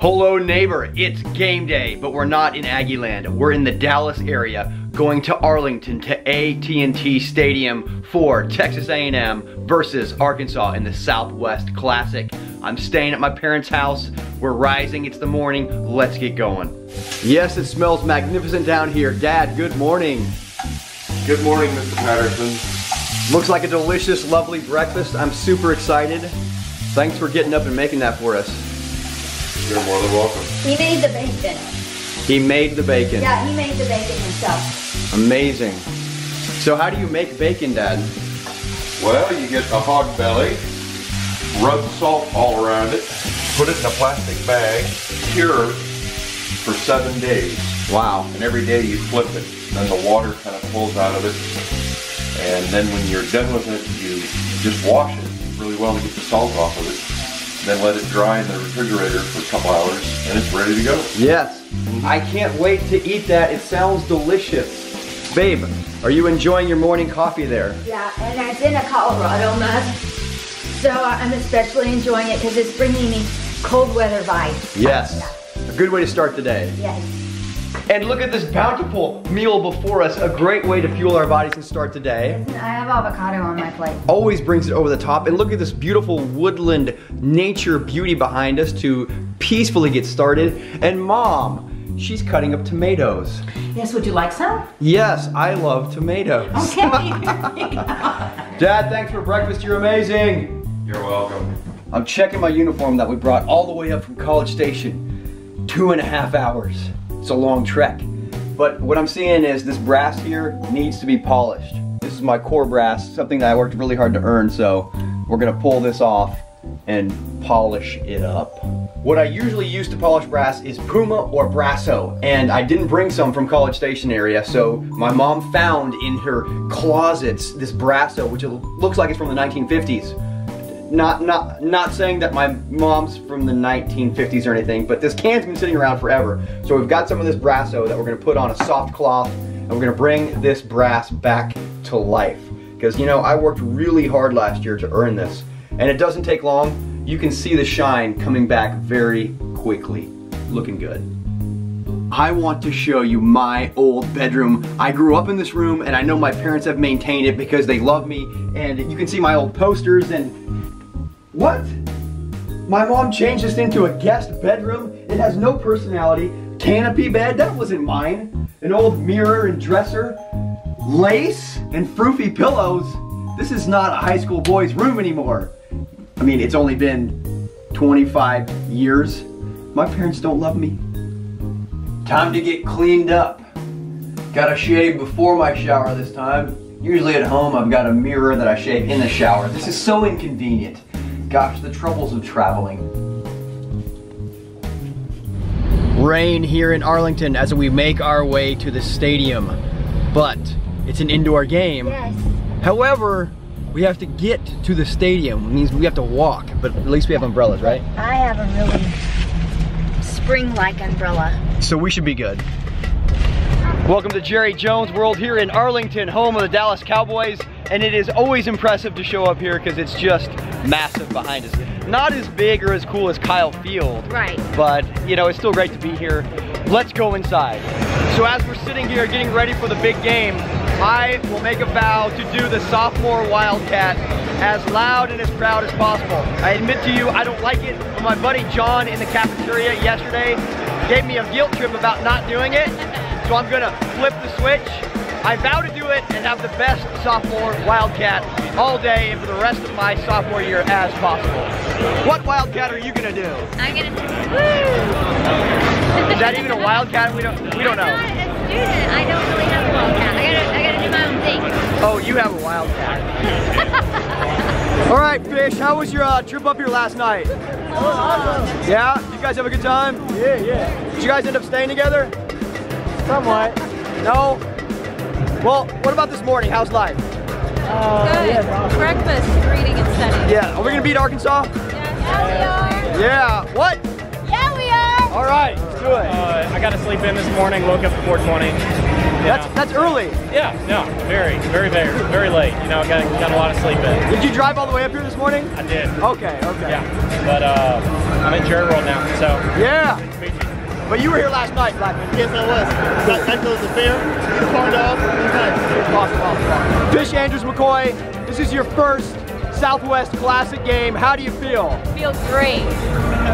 Hello neighbor, it's game day, but we're not in Aggieland. We're in the Dallas area, going to Arlington to AT&T Stadium for Texas A&M versus Arkansas in the Southwest Classic. I'm staying at my parents' house. We're rising, it's the morning. Let's get going. Yes, it smells magnificent down here. Dad, good morning. Good morning, Mr. Patterson. Looks like a delicious, lovely breakfast. I'm super excited. Thanks for getting up and making that for us. You're more than welcome. He made the bacon. He made the bacon. Yeah, he made the bacon himself. Amazing. So how do you make bacon, Dad? Well, you get a hog belly, rub salt all around it, put it in a plastic bag, cure for seven days. Wow. And every day you flip it. Then the water kind of pulls out of it. And then when you're done with it, you just wash it really well to get the salt off of it. And then let it dry in the refrigerator for a couple hours, and it's ready to go. Yes. I can't wait to eat that. It sounds delicious. Babe, are you enjoying your morning coffee there? Yeah, and it's in a Colorado mug. So I'm especially enjoying it because it's bringing me cold weather vibes. Yes. A good way to start the day. Yes. And look at this bountiful meal before us. A great way to fuel our bodies and start the day. Listen, I have avocado on my plate. Always brings it over the top. And look at this beautiful woodland nature beauty behind us to peacefully get started. And mom, she's cutting up tomatoes. Yes, would you like some? Yes, I love tomatoes. Okay. Dad, thanks for breakfast. You're amazing. You're welcome. I'm checking my uniform that we brought all the way up from College Station. Two and a half hours. It's a long trek. But what I'm seeing is this brass here needs to be polished. This is my corps brass, something that I worked really hard to earn, so we're gonna pull this off and polish it up. What I usually use to polish brass is Puma or Brasso, and I didn't bring some from College Station area, so my mom found in her closets this Brasso, which looks like it's from the 1950s not not not saying that my mom's from the 1950s or anything, but this can's been sitting around forever. So we've got some of this Brasso that we're gonna put on a soft cloth, and we're gonna bring this brass back to life. Because you know, I worked really hard last year to earn this, and it doesn't take long. You can see the shine coming back very quickly. Looking good. I want to show you my old bedroom. I grew up in this room and I know my parents have maintained it because they love me and you can see my old posters and what? My mom changed this into a guest bedroom. It has no personality. Canopy bed, that wasn't mine. An old mirror and dresser. Lace and froofy pillows. This is not a high school boy's room anymore. I mean, it's only been 25 years. My parents don't love me. Time to get cleaned up. Got to shave before my shower this time. Usually at home I've got a mirror that I shave in the shower. This is so inconvenient. Gosh, the troubles of traveling. Rain here in Arlington as we make our way to the stadium. But it's an indoor game. Yes. However, we have to get to the stadium. It means we have to walk, but at least we have umbrellas, right? I have a really spring-like umbrella. So we should be good. Welcome to Jerry Jones World here in Arlington, home of the Dallas Cowboys. And it is always impressive to show up here because it's just massive behind us. Not as big or as cool as Kyle Field. Right. But, you know, it's still great to be here. Let's go inside. So as we're sitting here getting ready for the big game, I will make a vow to do the sophomore Wildcat as loud and as proud as possible. I admit to you, I don't like it. But my buddy John in the cafeteria yesterday gave me a guilt trip about not doing it. So I'm gonna flip the switch. I vow to do it and have the best sophomore Wildcat all day and for the rest of my sophomore year as possible. What Wildcat are you gonna do? I'm gonna. Is that even a Wildcat? We don't we don't know. I'm not a student. I don't really have a wildcat. I gotta, I gotta do my own thing. Oh, you have a Wildcat. All right, Fish, how was your uh, trip up here last night? Yeah? You guys have a good time? Yeah, yeah. Did you guys end up staying together? Somewhat. No? Well, what about this morning? How's life? Uh, Good. yeah, awesome. Breakfast, reading and studying. Yeah, are we gonna beat Arkansas? Yeah, Yeah, we are. Yeah, What? Yeah, we are. All right, let's do it. Uh, I got to sleep in this morning. Woke up at 4:20. you That's know? that's early. yeah, no, very, very, very, very late. You know, got got a lot of sleep in. Did you drive all the way up here this morning? I did. Okay, okay. Yeah, but uh, I'm in Jerry World now, so Yeah. But you were here last night, Blackman. Yes, I was. That, that goes the fair, the corn dog. Awesome, awesome, awesome. Fish Andrews McCoy, this is your first Southwest Classic game. How do you feel? Feels great.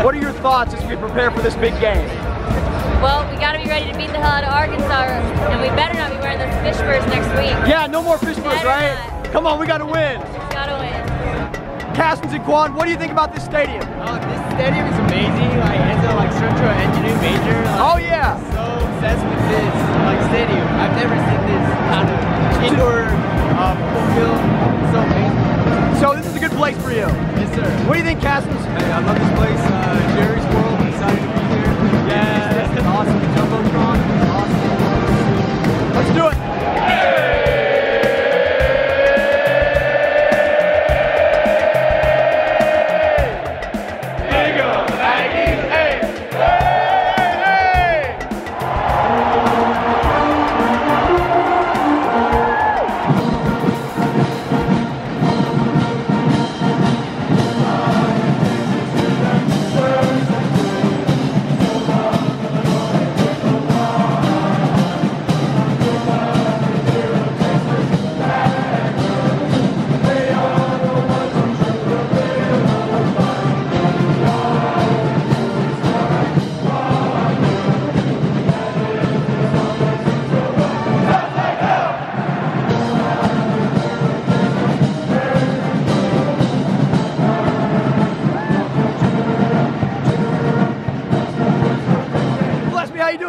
What are your thoughts as we prepare for this big game? Well, we gotta be ready to beat the hell out of Arkansas, and we better not be wearing those fish furs next week. Yeah, no more fish furs, right? not. Come on, we gotta win. Gotta and Quan, what do you think about this stadium? Oh, this stadium is amazing. Like it's a like structural engineering major. Like, Oh yeah. so obsessed with this like stadium. I've never seen this kind of indoor uh, football field. It's so amazing. So this is a good place for you. Yes, sir. What do you think, Castins? Hey, I love this place. Uh, Jerry's World. I'm excited to be here. Yeah, it's awesome.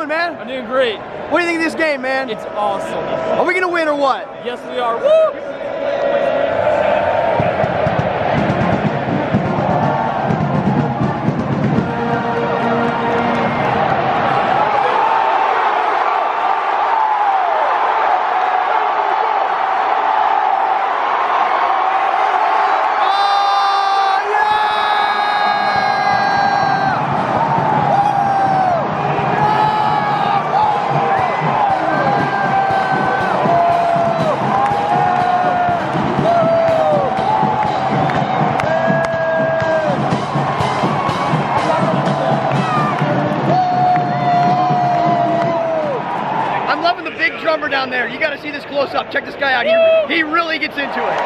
Doing, man? I'm doing great. What do you think of this game, man? It's awesome. Are we gonna win or what? Yes, we are. Woo! Close up. Check this guy out. He, he really gets into it.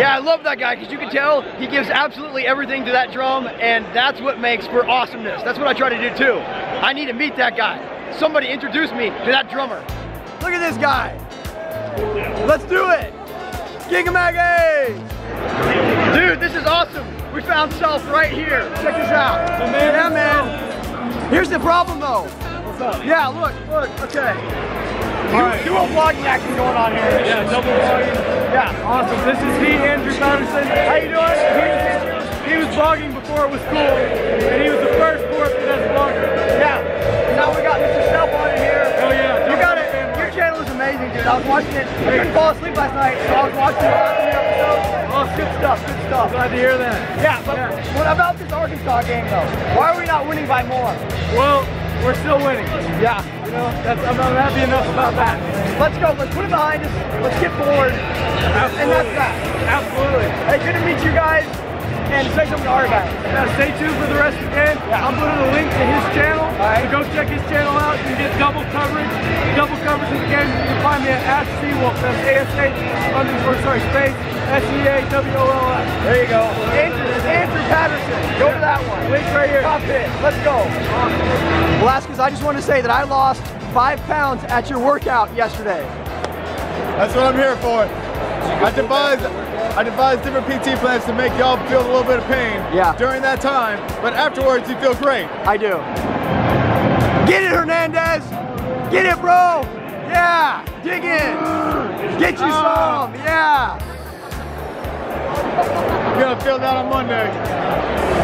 Yeah, I love that guy because you can tell he gives absolutely everything to that drum, and that's what makes for awesomeness. That's what I try to do too. I need to meet that guy. Somebody introduce me to that drummer. Look at this guy. Let's do it. Gigamag Dude, this is awesome. We found self right here. Check this out. yeah, man. Here's the problem though. What's up? Yeah, look, look, okay. Do, do a vlogging action going on here. Yeah, double vlogging. Yeah. Awesome. This is me, Andrew Patterson. How you doing? He was vlogging before it was cool, and he was the first Forest Finesse vlogger. Yeah. Now we got Mr. Self on it here. Oh yeah, You got it. Your channel is amazing, dude. I was watching it. I couldn't fall asleep last night, so I was watching the last few episodes. Oh, good stuff, good stuff. Glad to hear that. Yeah, but what about this Arkansas game though? Why are we not winning by more? Well, we're still winning. Yeah. You know, that's, I'm not happy enough about that. Let's go. Let's put it behind us. Let's get forward. And that's that. Absolutely. Hey, good to meet you guys. And say something to our guys. Now stay tuned for the rest of the game. I'm putting a link to his channel. right. So go check his channel out. You can get double coverage. Double coverage of the game. You can find me at Ash Seawolf. That's A-S-H underscore, sorry, space, S-E-A-W-O-L-F. There you go. Andrew, Andrew Patterson. Go to that one. Link right here. Top hit. Let's go. Velasquez, I just want to say that I lost five pounds at your workout yesterday. That's what I'm here for. I devised, I devised different PT plans to make y'all feel a little bit of pain Yeah. during that time, but afterwards you feel great. I do. Get it, Hernandez. Get it, bro. Yeah. Dig in. Get you ah. some. Yeah. You're gonna feel that on Monday.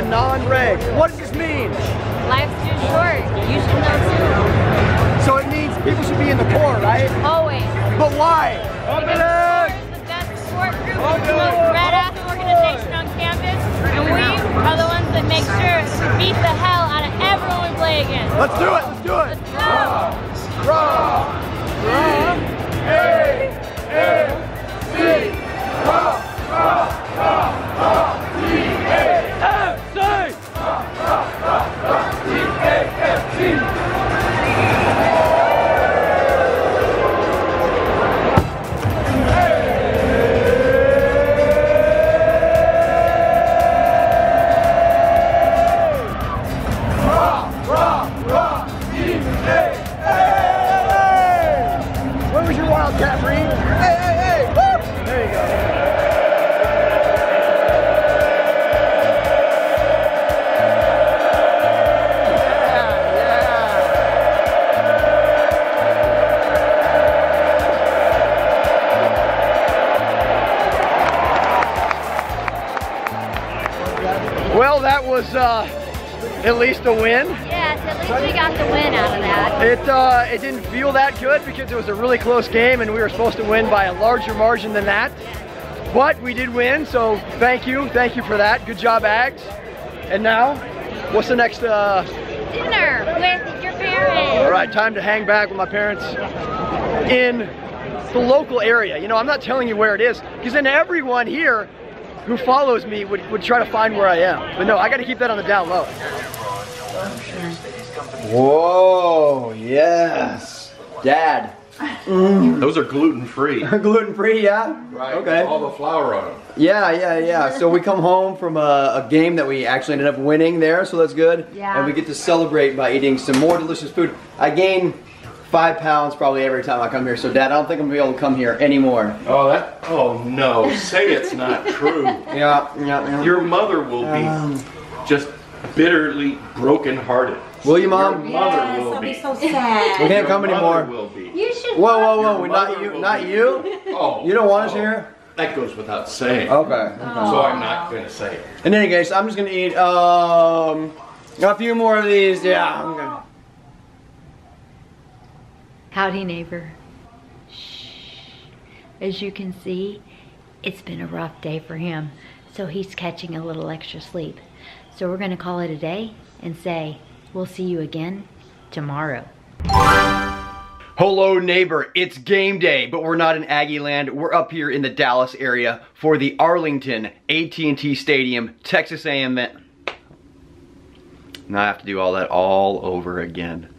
A non-reg. Was uh, at least a win. Yes, at least we got the win out of that. It uh, it didn't feel that good because it was a really close game and we were supposed to win by a larger margin than that. But we did win, so thank you, thank you for that. Good job, Ags. And now, what's the next? Uh, Dinner with your parents. all right, time to hang back with my parents in the local area. You know, I'm not telling you where it is because then everyone here who follows me would, would try to find where I am. But no, I got to keep that on the down low. Whoa, yes. Dad. Mm. Those are gluten free. Gluten free, yeah? Right. Okay. All the flour on them. Yeah, yeah, yeah. So we come home from a, a game that we actually ended up winning there, so that's good. Yeah. And we get to celebrate by eating some more delicious food. I gain five pounds probably every time I come here, so Dad, I don't think I'm gonna be able to come here anymore. Oh, that. Oh no! Say it's not true. Yeah, yeah, yeah. Your mother will be Um. just bitterly brokenhearted. Will you, Your Mom? mother Yes, will I'll be. be so sad. We can't come Your anymore. mother will be. You should. Whoa, whoa, whoa! Your We, not you, not be. you. Oh. You don't want us oh, here. That goes without saying. Okay. okay. So I'm not going to say it. In any case, I'm just gonna eat um a few more of these. Yeah, I'm gonna. Howdy, neighbor. Shh. As you can see, it's been a rough day for him, so he's catching a little extra sleep. So we're to call it a day and say, we'll see you again tomorrow. Hello neighbor, it's game day, but we're not in Aggieland. We're up here in the Dallas area for the Arlington AT&T Stadium Texas A&M. Now I have to do all that all over again.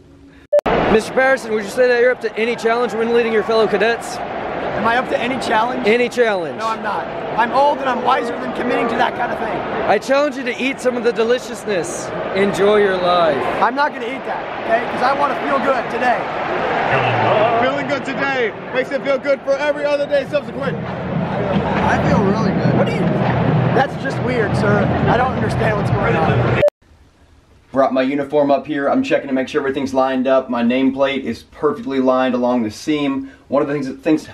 Mr. Patterson, would you say that you're up to any challenge when leading your fellow cadets? Am I up to any challenge? Any challenge? No, I'm not. I'm old and I'm wiser than committing to that kind of thing. I challenge you to eat some of the deliciousness. Enjoy your life. I'm not going to eat that, okay? Because I want to feel good today. Feeling good today makes it feel good for every other day subsequent. I feel really good. What do you? That's just weird, sir. I don't understand what's going on. Brought my uniform up here. I'm checking to make sure everything's lined up. My nameplate is perfectly lined along the seam. One of the things that things...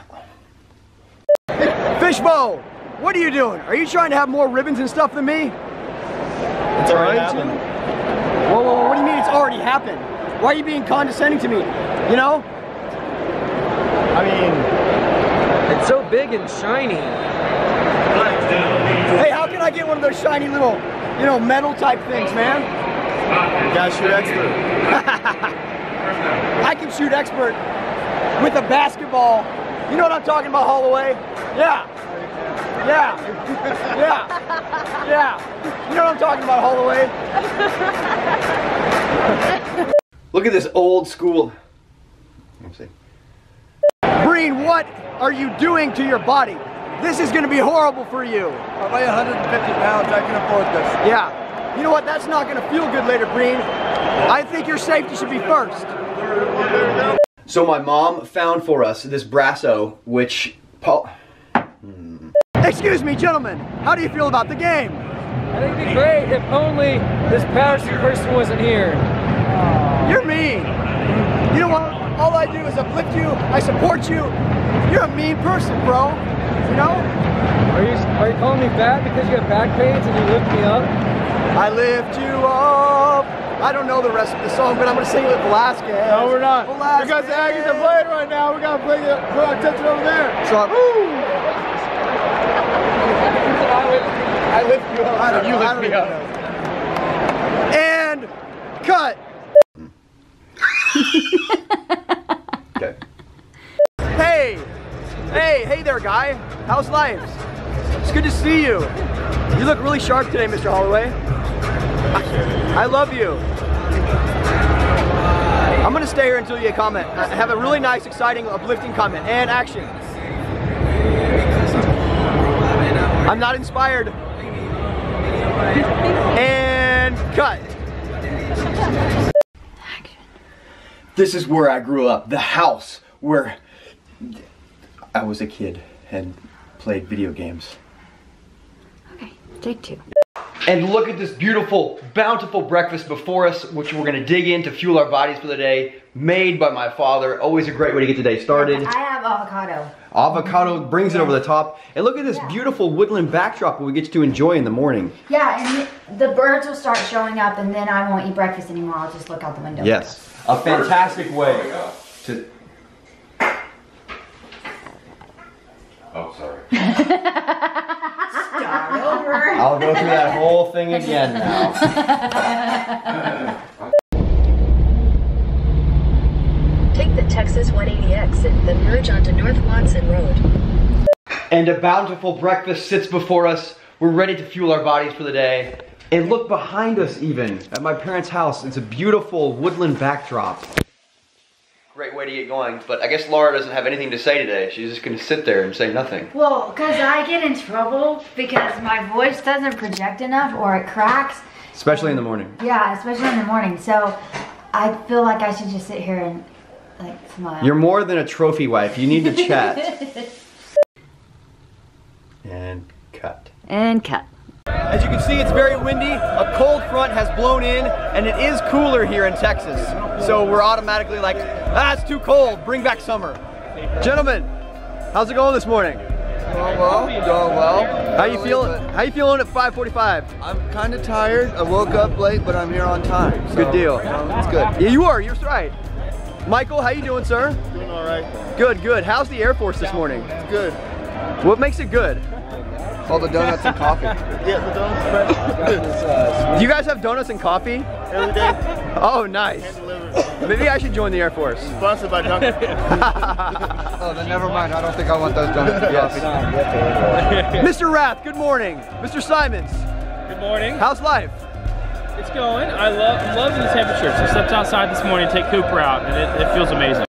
Fishbowl, what are you doing? Are you trying to have more ribbons and stuff than me? It's already happened. Whoa, whoa, whoa, what do you mean it's already happened? Why are you being condescending to me? You know? I mean, It's so big and shiny. Hey, how can I get one of those shiny little, you know, metal type things, man? You gotta shoot expert. I can shoot expert with a basketball. You know what I'm talking about, Holloway? Yeah. Yeah. Yeah. Yeah. You know what I'm talking about, Holloway? Look at this old school. Let's see. Breen, what are you doing to your body? This is gonna be horrible for you. I weigh 150 pounds. I can afford this. Yeah. You know what? That's not gonna feel good later, Breen. I think your safety should be first. So my mom found for us this Brasso, which Paul. Hmm. Excuse me, gentlemen. How do you feel about the game? I think it'd be great if only this Patterson person wasn't here. You're mean. You know what? All I do is uplift you. I support you. You're a mean person, bro. You know? Are you are Are you calling me fat because you have back pains and you lift me up? I lift you up. I don't know the rest of the song, but I'm gonna sing it with Velasquez. No, we're not. Velasquez. Because the Aggies are playing right now. We gotta play the, put our attention over there. So, I lift you up. I don't, you lift me up. And cut. Okay. Hey, hey, hey there, guy. How's life? It's good to see you. You look really sharp today, Mr. Holloway. I, I love you. I'm gonna stay here until you comment. I have a really nice, exciting, uplifting comment and action. I'm not inspired. And cut. This is where I grew up. The house where I was a kid and played video games. Okay, take two. And look at this beautiful, bountiful breakfast before us, which we're gonna dig in to fuel our bodies for the day, made by my father. Always a great way to get the day started. I have avocado. Avocado brings it over the top. And look at this beautiful woodland backdrop we get to enjoy in the morning. Yeah, and the birds will start showing up, and then I won't eat breakfast anymore. I'll just look out the window. Yes, a fantastic way to. Oh, sorry. Start over. I'll go through that whole thing again now. Take the Texas 180 exit, then merge onto North Watson Road. And a bountiful breakfast sits before us. We're ready to fuel our bodies for the day. And look behind us, even at my parents' house. It's a beautiful woodland backdrop. Great way to get going. But I guess Lara doesn't have anything to say today. She's just gonna sit there and say nothing. Well, because I get in trouble because my voice doesn't project enough or it cracks. Especially in the morning. Yeah, especially in the morning. So I feel like I should just sit here and like smile. You're more than a trophy wife. You need to chat. and cut. and cut. As you can see, it's very windy. A cold front has blown in, and it is cooler here in Texas. So we're automatically like, ah, it's too cold. Bring back summer. Gentlemen, how's it going this morning? Doing well, doing well. How you feeling? How you feeling at 5:45? I'm kind of tired. I woke up late, but I'm here on time. so, Good deal. you know, it's good. Yeah, you are. You're right. Michael, how you doing, sir? Doing all right. Good, good. How's the Air Force this morning? It's good. What makes it good? All the donuts and coffee. yeah, the donuts. Do you guys have donuts and coffee? Every day. Oh, nice. Maybe I should join the Air Force. Sponsored by Dunkin'. oh, then never mind. I don't think I want those donuts and coffee. Mr. Rath, good morning. Mr. Simons, Good morning. how's life? It's going. I love I'm the temperature. So I stepped outside this morning to take Cooper out, and it, it feels amazing.